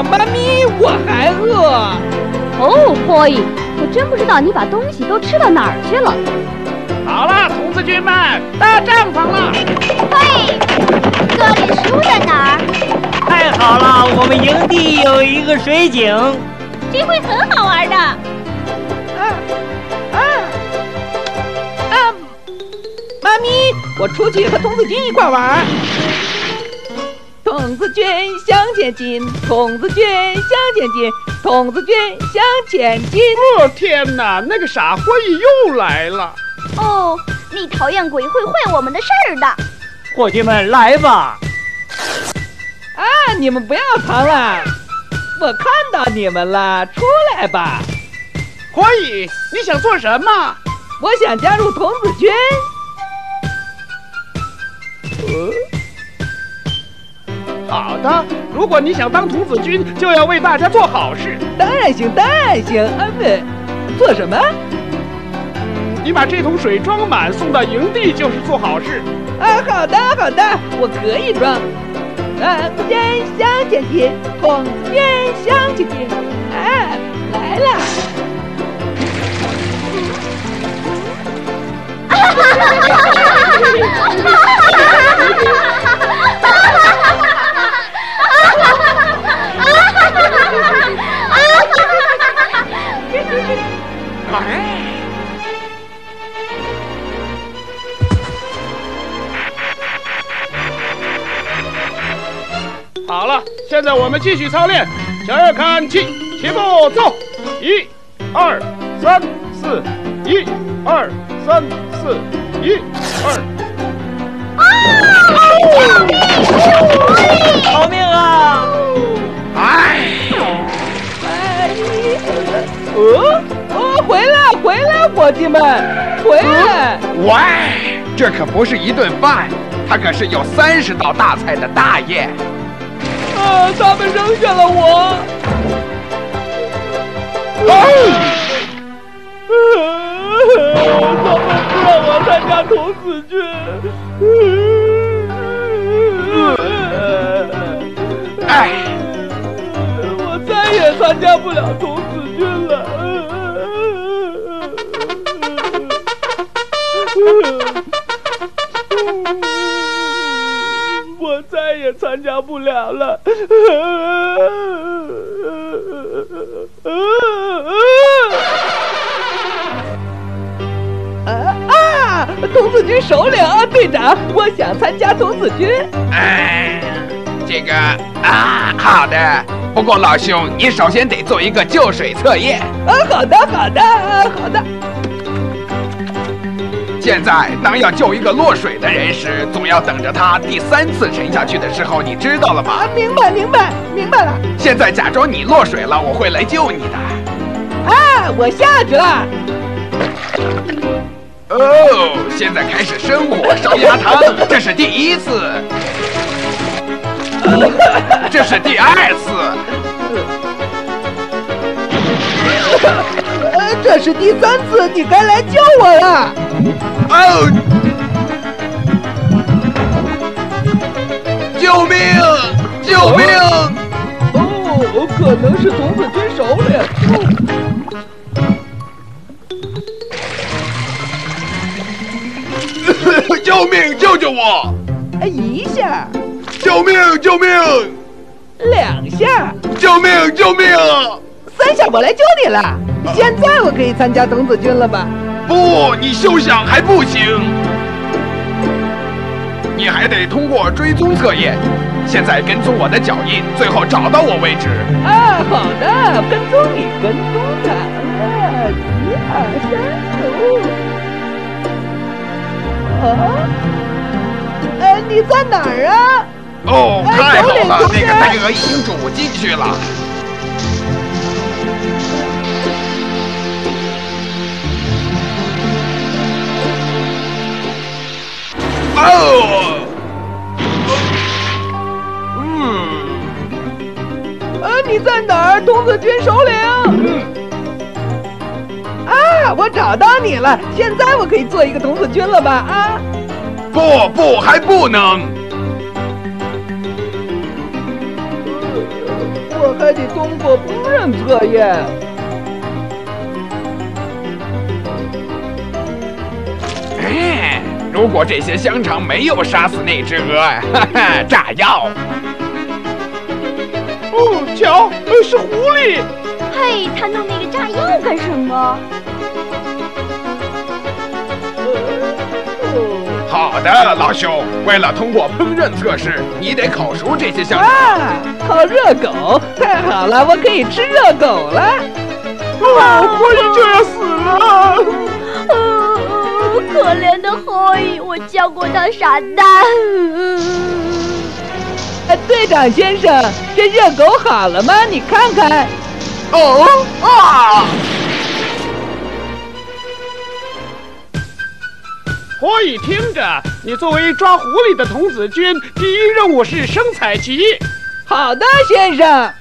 了，妈咪，我还饿。哦，，boy，，我真不知道你把东西都吃到哪儿去了。好了，童子军们，搭帐篷了。嘿，这里食物在哪儿？太好了，我们营地有一个水井，这会很好玩的。啊啊啊！妈咪，我出去和童子军一块玩。童子军向前进，童子军向前进，童子军向前进。哦天哪，那个傻货一又来了。哦，你讨厌鬼会坏我们的事儿的。伙计们来吧！啊，你们不要藏了，我看到你们了，出来吧！火蚁，你想做什么？我想加入童子军。呃。好的，如果你想当童子军，就要为大家做好事。当然行，当然行。啊不，做什么？你把这桶水装满，送到营地就是做好事。啊，好的，好的，我可以装。童子军向前进，童子军向好了，现在我们继续操练。小二看齐，齐步走，一、二、三、四，一、二、三、四，一、二。啊！救命啊！哎！哎！哦哦，回来回来，伙计们，回来！喂，这可不是一顿饭，它可是有三十道大菜的大宴。他们扔下了我。啊！他们不让我参加童子军。哎！我再也参加不了童子军了。也参加不了了。啊啊！童子军首领啊，队长，我想参加童子军。哎，这个啊，好的。不过老兄，你首先得做一个救水测验。啊，好的，好的，好的。现在，当要救一个落水的人时，总要等着他第三次沉下去的时候，你知道了吗？啊，明白，明白，明白了。现在假装你落水了，我会来救你的。啊，我下去了。哦，现在开始生火烧鸭汤，这是第一次，这是第二次，这是第三次，你该来救我了。啊！救命！救命！哦，可能是童子军首领。救命！救救我！哎，一下。救命！救命！两下。救命！救命！我来救你了。现在我可以参加童子军了吧？不，你休想还不行！你还得通过追踪测验。现在跟踪我的脚印，最后找到我为止。啊，好的，跟踪你，跟踪他。啊，一二三四五。啊？呃，你在哪儿啊？哦，太好了，那个呆鹅已经煮进去了。哦，嗯，啊，你在哪儿，童子军首领？啊，我找到你了，现在我可以做一个童子军了吧？啊？不不，还不能。我还得通过烹饪测验。如果这些香肠没有杀死那只鹅，哈哈，炸药！哦，瞧，是狐狸。嘿，他弄那个炸药干什么？好的，老兄，为了通过烹饪测试，你得烤熟这些香肠。啊，烤热狗，太好了，我可以吃热狗了。哦，火蚁就要死了。哦，可怜的后羿，我叫过他傻蛋。队长先生，这热狗好了吗？你看看。哦啊！火蚁，听着，你作为抓狐狸的童子军，第一任务是升彩旗。好的，先生。